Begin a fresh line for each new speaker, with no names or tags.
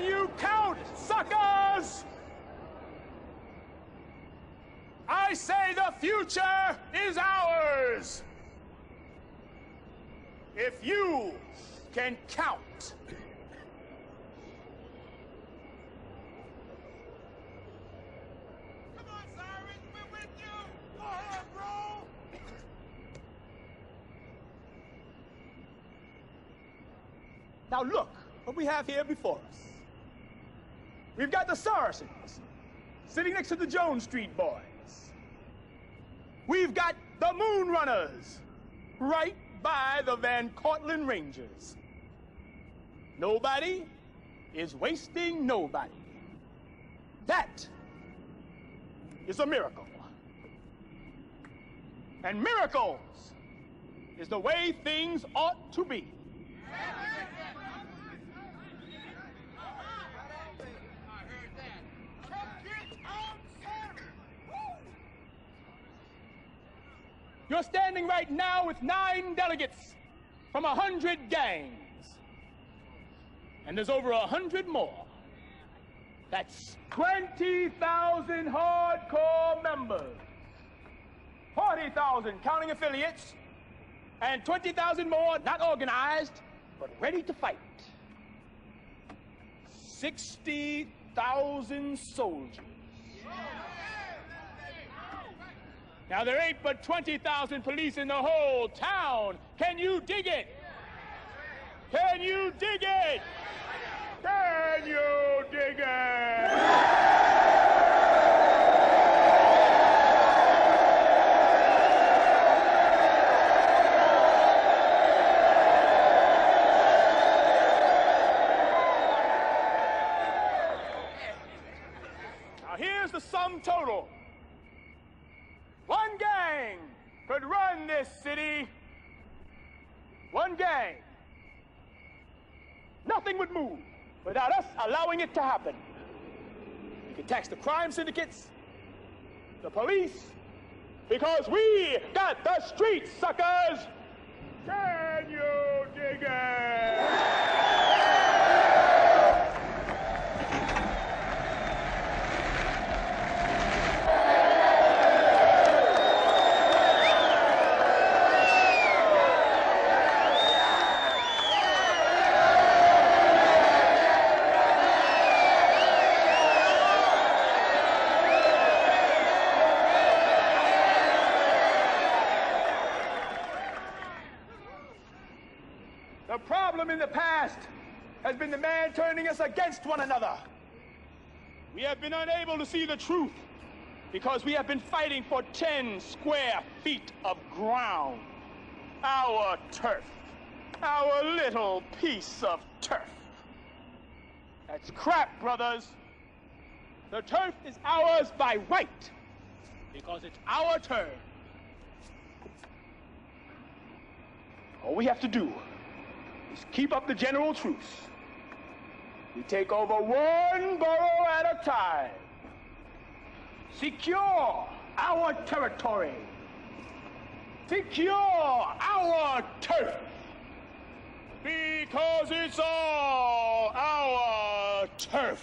Can you count, suckers? I say the future is ours. If you can count.
Come on, Cyrus, we're with you. Go ahead, bro.
Now look what we have here before us. We've got the Saracens sitting next to the Jones Street boys. We've got the Moon Runners right by the Van Cortlandt Rangers. Nobody is wasting nobody. That is a miracle. And miracles is the way things ought to be. You're standing right now with nine delegates from a hundred gangs. And there's over a hundred more. That's 20,000 hardcore members. 40,000 counting affiliates. And 20,000 more not organized, but ready to fight. 60,000 soldiers. Now, there ain't but 20,000 police in the whole town. Can you dig it? Can you dig it? Can you dig it? Now, here's the sum total. One gang could run this city. One gang. Nothing would move without us allowing it to happen. We could tax the crime syndicates, the police, because we got the streets, suckers! Can you dig it? The problem in the past has been the man turning us against one another. We have been unable to see the truth because we have been fighting for 10 square feet of ground. Our turf. Our little piece of turf. That's crap, brothers. The turf is ours by right because it's our turn. All we have to do is keep up the general truce. We take over one borough at a time. Secure our territory. Secure our turf. Because it's all our turf.